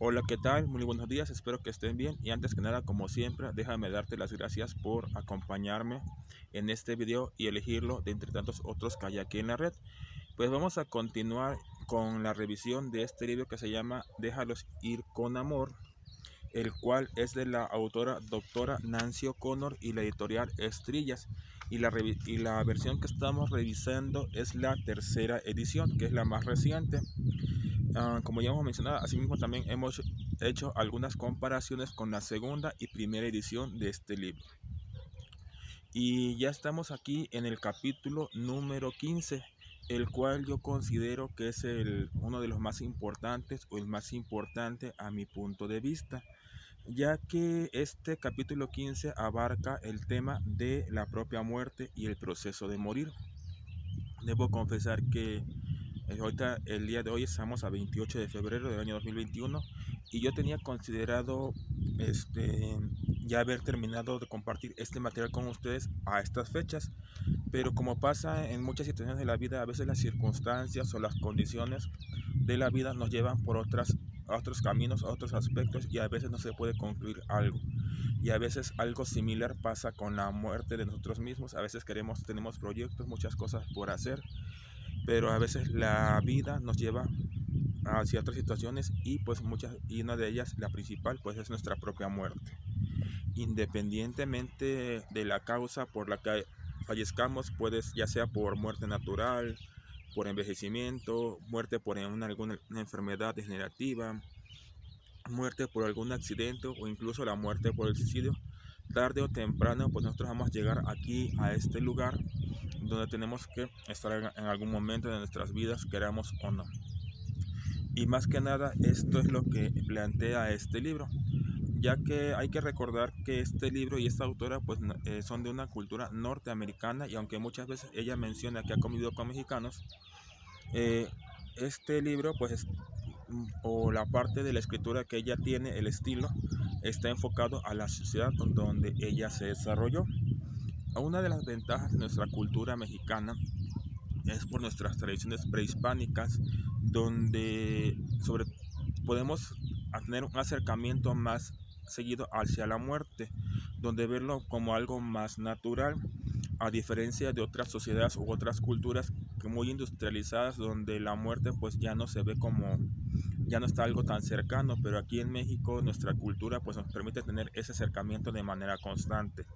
Hola, ¿qué tal? Muy buenos días, espero que estén bien y antes que nada, como siempre, déjame darte las gracias por acompañarme en este video y elegirlo de entre tantos otros que hay aquí en la red. Pues vamos a continuar con la revisión de este libro que se llama Déjalos ir con amor, el cual es de la autora doctora Nancy O'Connor y la editorial Estrillas. Y la, y la versión que estamos revisando es la tercera edición, que es la más reciente. Ah, como ya hemos mencionado, asimismo también hemos hecho algunas comparaciones con la segunda y primera edición de este libro. Y ya estamos aquí en el capítulo número 15, el cual yo considero que es uno de los más importantes o el más importante a mi punto de vista, ya que este capítulo 15 abarca el tema de la propia muerte y el proceso de morir. Debo confesar que ahorita, el día de hoy estamos a 28 de febrero del año 2021 y yo tenía considerado este, ya haber terminado de compartir este material con ustedes a estas fechas. Pero como pasa en muchas situaciones de la vida, a veces las circunstancias o las condiciones de la vida nos llevan por otras, otros caminos, a otros aspectos y a veces no se puede concluir algo. Y a veces algo similar pasa con la muerte de nosotros mismos. A veces queremos, tenemos proyectos, muchas cosas por hacer pero a veces la vida nos lleva hacia otras situaciones y pues muchas y una de ellas la principal pues es nuestra propia muerte. Independientemente de la causa por la que fallezcamos puedes ya sea por muerte natural por envejecimiento muerte por alguna enfermedad degenerativa muerte por algún accidente o incluso la muerte por el suicidio tarde o temprano pues nosotros vamos a llegar aquí a este lugar donde tenemos que estar en algún momento de nuestras vidas, queramos o no. Y más que nada, esto es lo que plantea este libro, ya que hay que recordar que este libro y esta autora pues eh, son de una cultura norteamericana y aunque muchas veces ella menciona que ha comido con mexicanos, eh, este libro pues o la parte de la escritura que ella tiene, el estilo, está enfocado a la sociedad donde ella se desarrolló. Una de las ventajas de nuestra cultura mexicana es por nuestras tradiciones prehispánicas, donde podemos tener un acercamiento más seguido hacia la muerte, donde verlo como algo más natural, a diferencia de otras sociedades u otras culturas muy industrializadas, donde la muerte pues ya no se ve como, ya no está algo tan cercano, pero aquí en México nuestra cultura pues nos permite tener ese acercamiento de manera constante.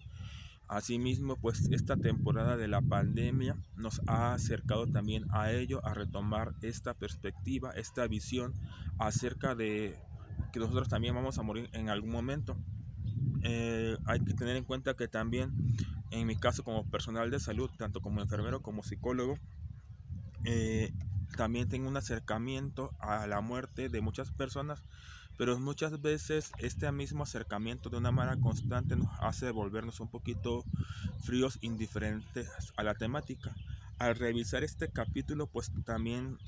Asimismo, pues esta temporada de la pandemia nos ha acercado también a ello, a retomar esta perspectiva, esta visión acerca de que nosotros también vamos a morir en algún momento. Eh, hay que tener en cuenta que también, en mi caso como personal de salud, tanto como enfermero como psicólogo, eh, también tengo un acercamiento a la muerte de muchas personas pero muchas veces este mismo acercamiento de una manera constante nos hace volvernos un poquito fríos, indiferentes a la temática. Al revisar este capítulo, pues también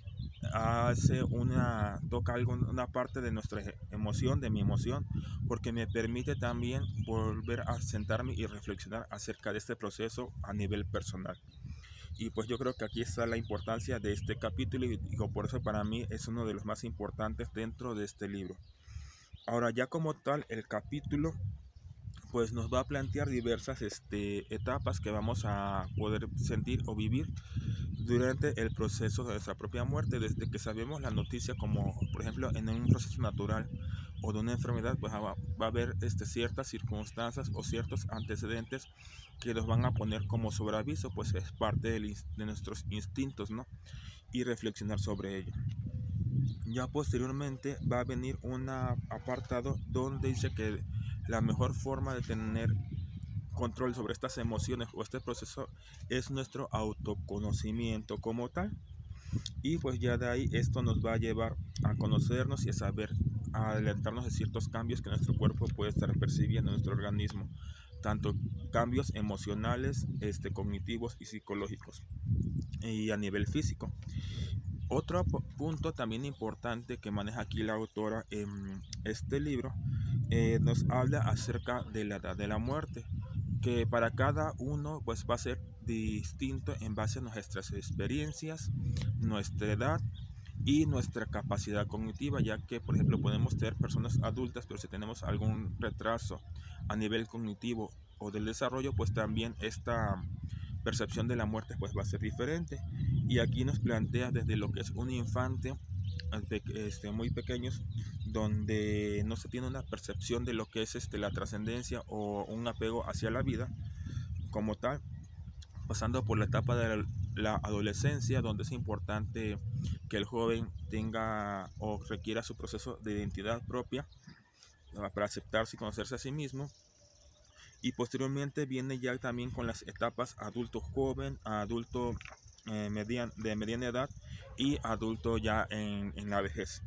hace una toca algo una parte de nuestra emoción de mi emoción porque me permite también volver a sentarme y reflexionar acerca de este proceso a nivel personal y pues yo creo que aquí está la importancia de este capítulo y digo, por eso para mí es uno de los más importantes dentro de este libro. Ahora ya como tal el capítulo pues nos va a plantear diversas este, etapas que vamos a poder sentir o vivir durante el proceso de nuestra propia muerte, desde que sabemos la noticia como por ejemplo en un proceso natural o de una enfermedad, pues va, a haber este, ciertas circunstancias o ciertos antecedentes que nos van a poner como sobre aviso, pues es parte de nuestros instintos, ¿no? Y reflexionar sobre ello. Ya posteriormente va a venir un apartado donde dice que la mejor forma de tener control sobre estas emociones o este proceso es nuestro autoconocimiento como tal. Y pues ya de ahí esto nos va a llevar a conocernos y a saber, a adelantarnos de ciertos cambios que nuestro cuerpo puede estar percibiendo en nuestro organismo, tanto cambios emocionales, este, cognitivos y psicológicos, y a nivel físico. Otro punto también importante que maneja aquí la autora en este libro eh, nos habla acerca de la edad de la muerte, que para cada uno pues va a ser distinto en base a nuestras experiencias, nuestra edad y nuestra capacidad cognitiva, ya que, por ejemplo, podemos ser personas adultas, pero si tenemos algún retraso a nivel cognitivo o del desarrollo, pues también esta percepción de la muerte pues va a ser diferente. Y aquí nos plantea desde lo que es un infante, este, muy pequeños, donde no se tiene una percepción de lo que es este, la trascendencia o un apego hacia la vida como tal, pasando por la etapa de la adolescencia, donde es importante que el joven tenga o requiera su proceso de identidad propia para aceptarse y conocerse a sí mismo. Y posteriormente viene ya también con las etapas adulto joven, adulto eh, de mediana edad y adulto ya en, en, la vejez.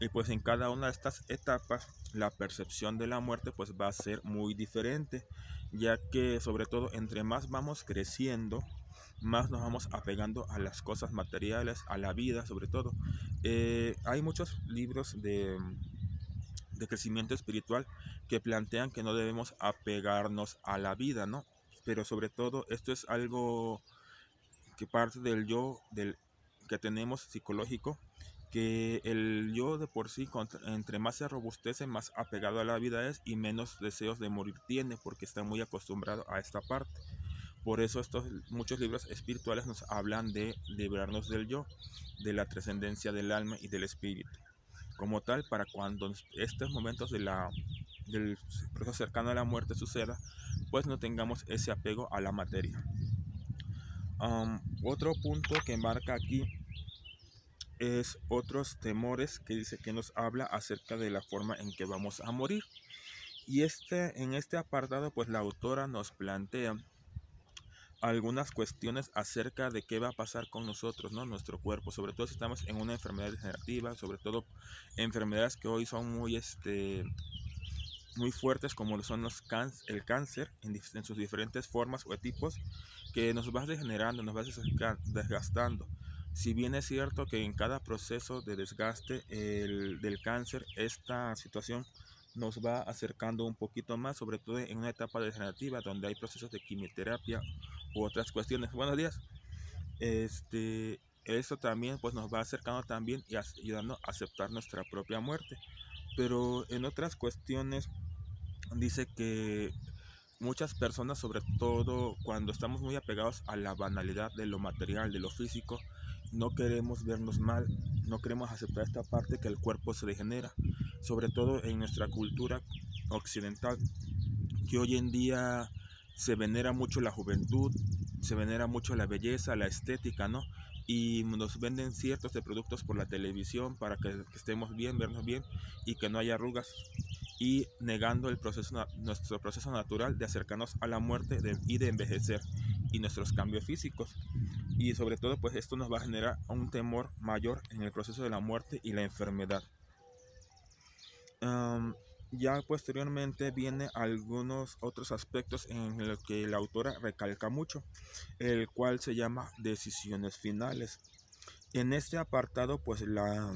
Y pues en cada una de estas etapas la percepción de la muerte pues va a ser muy diferente, ya que sobre todo entre más vamos creciendo, más nos vamos apegando a las cosas materiales, a la vida sobre todo. Eh, hay muchos libros de, de crecimiento espiritual que plantean que no debemos apegarnos a la vida, ¿no? Pero sobre todo esto es algo que parte del yo del que tenemos psicológico que el yo de por sí entre más se robustece más apegado a la vida es y menos deseos de morir tiene porque está muy acostumbrado a esta parte por eso estos muchos libros espirituales nos hablan de librarnos del yo de la trascendencia del alma y del espíritu como tal para cuando estos momentos de la del proceso cercano a la muerte suceda pues no tengamos ese apego a la materia otro punto que marca aquí es otros temores que dice que nos habla acerca de la forma en que vamos a morir. Y este, en este apartado, pues la autora nos plantea algunas cuestiones acerca de qué va a pasar con nosotros, ¿no? Nuestro cuerpo, sobre todo si estamos en una enfermedad degenerativa, sobre todo enfermedades que hoy son muy, este, muy fuertes como son los el cáncer en, en, sus diferentes formas o tipos que nos va degenerando, nos va desgastando. Si bien es cierto que en cada proceso de desgaste del cáncer, esta situación nos va acercando un poquito más, sobre todo en una etapa degenerativa donde hay procesos de quimioterapia u otras cuestiones. Buenos días. Este, eso también pues nos va acercando también y ayudando a aceptar nuestra propia muerte. Pero en otras cuestiones dice que muchas personas, sobre todo cuando estamos muy apegados a la banalidad de lo material, de lo físico, no queremos vernos mal, no queremos aceptar esta parte que el cuerpo se degenera, sobre todo en nuestra cultura occidental, que hoy en día se venera mucho la juventud, se venera mucho la belleza, la estética, ¿no? Y nos venden ciertos productos por la televisión para que, estemos bien, vernos bien y que no haya arrugas y negando el proceso, nuestro proceso natural de acercarnos a la muerte y de envejecer y nuestros cambios físicos y sobre todo pues esto nos va a generar un temor mayor en el proceso de la muerte y la enfermedad. ya posteriormente viene algunos otros aspectos en los que la autora recalca mucho, el cual se llama decisiones finales. En este apartado pues la,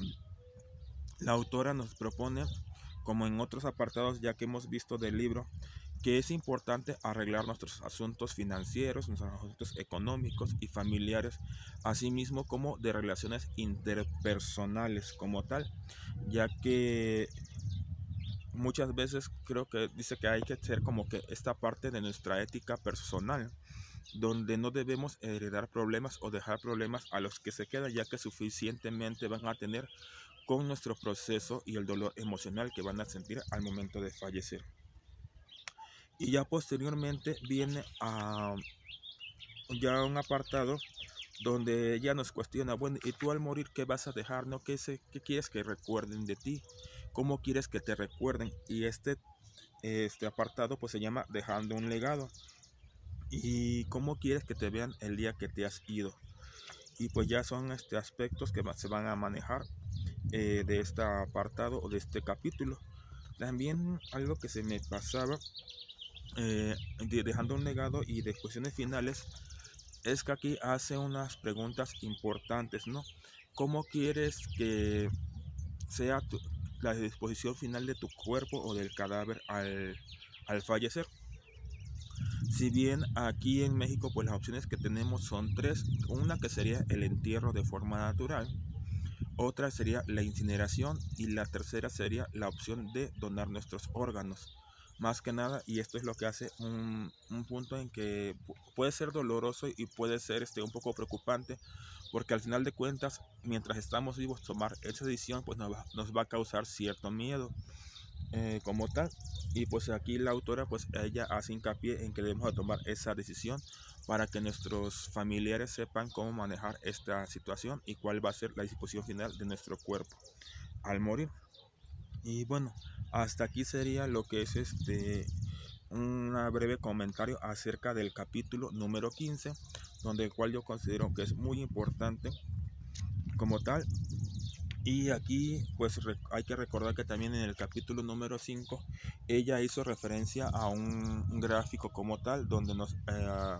la autora nos propone, como en otros apartados ya que hemos visto del libro, que es importante arreglar nuestros asuntos financieros, nuestros asuntos económicos y familiares, así mismo como de relaciones interpersonales como tal, ya que muchas veces creo que dice que hay que ser como que esta parte de nuestra ética personal, donde no debemos heredar problemas o dejar problemas a los que se quedan, ya que suficientemente van a tener con nuestro proceso y el dolor emocional que van a sentir al momento de fallecer. Y ya posteriormente viene a ya un apartado donde ella nos cuestiona, bueno, ¿y tú al morir qué vas a dejar? ¿No? ¿Qué, qué quieres que recuerden de ti? ¿Cómo quieres que te recuerden? Y este, este apartado pues se llama Dejando un legado. ¿Y cómo quieres que te vean el día que te has ido? Y pues ya son este, aspectos que se van a manejar eh, de este apartado o de este capítulo. También algo que se me pasaba eh, dejando un legado y de cuestiones finales, es que aquí hace unas preguntas importantes, ¿no? ¿Cómo quieres que sea la disposición final de tu cuerpo o del cadáver al, al fallecer? Si bien aquí en México pues las opciones que tenemos son tres, una que sería el entierro de forma natural, Otra sería la incineración y la tercera sería la opción de donar nuestros órganos. Más que nada, y esto es lo que hace un, punto en que puede ser doloroso y puede ser este, un poco preocupante, porque al final de cuentas, mientras estamos vivos, tomar esa decisión pues nos va, nos va a causar cierto miedo eh, como tal. Y pues aquí la autora pues ella hace hincapié en que debemos tomar esa decisión para que nuestros familiares sepan cómo manejar esta situación y cuál va a ser la disposición final de nuestro cuerpo al morir. Y bueno, hasta aquí sería lo que es este un breve comentario acerca del capítulo número 15, donde el cual yo considero que es muy importante como tal. Y aquí pues hay que recordar que también en el capítulo número 5 ella hizo referencia a un, gráfico como tal donde nos eh,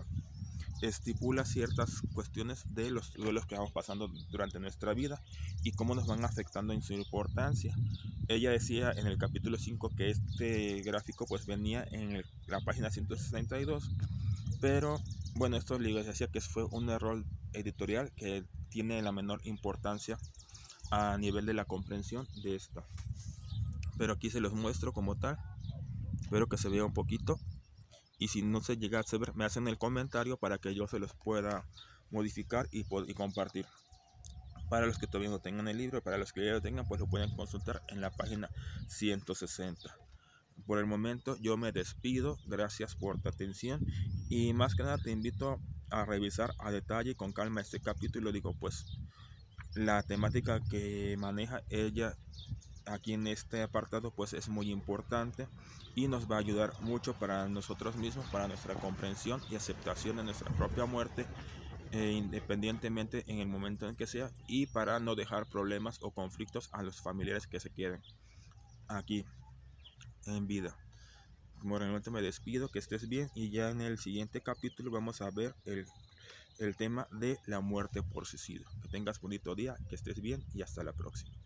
estipula ciertas cuestiones de los duelos que vamos pasando durante nuestra vida y cómo nos van afectando en su importancia. Ella decía en el capítulo 5 que este gráfico pues venía en la página 162, pero bueno, esto le decía que fue un error editorial que tiene la menor importancia a nivel de la comprensión de esta. Pero aquí se los muestro como tal. Espero que se vea un poquito y si no se llega a ver me hacen el comentario para que yo se los pueda modificar y, y compartir. Para los que todavía no tengan el libro para los que ya lo tengan pues lo pueden consultar en la página 160 por el momento yo me despido. Gracias por tu atención y más que nada te invito a revisar a detalle y con calma este capítulo. Digo pues la temática que maneja ella aquí en este apartado pues es muy importante y nos va a ayudar mucho para nosotros mismos, para nuestra comprensión y aceptación de nuestra propia muerte, eh, independientemente en el momento en que sea, y para no dejar problemas o conflictos a los familiares que se queden aquí en vida. Como realmente me despido, que estés bien y ya en el siguiente capítulo vamos a ver el, el tema de la muerte por suicidio. Que tengas bonito día, que estés bien y hasta la próxima.